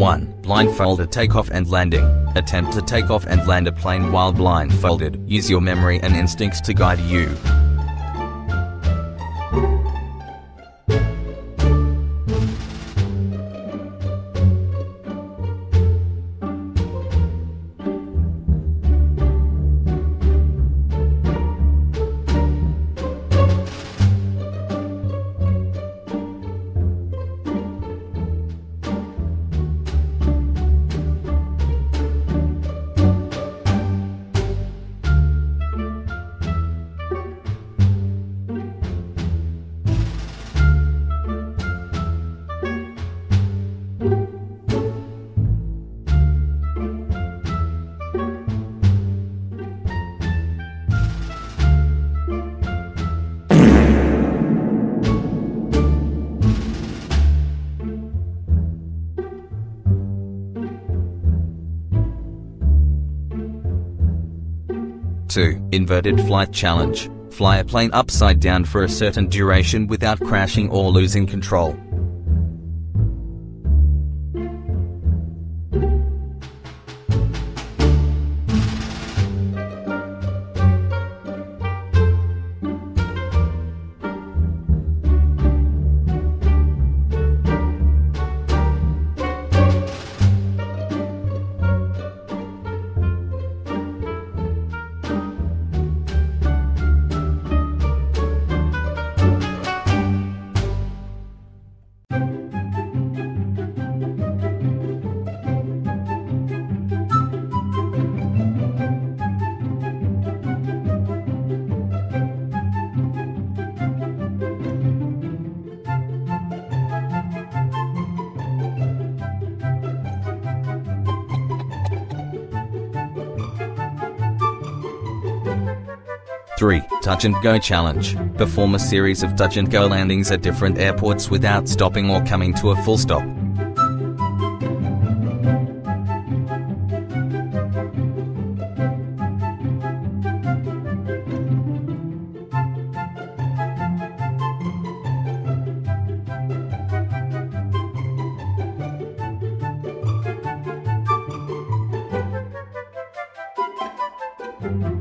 1. Blindfolded takeoff and landing. Attempt to take off and land a plane while blindfolded. Use your memory and instincts to guide you. 2. Inverted Flight Challenge. Fly a plane upside down for a certain duration without crashing or losing control. Three, Touch and Go Challenge. Perform a series of touch and go landings at different airports without stopping or coming to a full stop. Thank